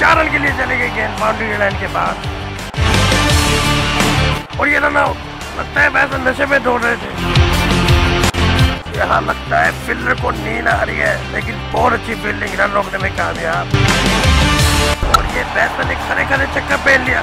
चारण के लिए चले गए गेंद बाउंड्री लाइन के पास। और ये रन आउट लगता है वैसे नशे में दौड़ रहे थे। यहाँ लगता है फील्डर को नींद आ रही है, लेकिन बहुत अच्छी फील्डिंग रन रोकने में कामयाब। और ये बैट्समैन एक खरे खरे चक्कर पहन लिया।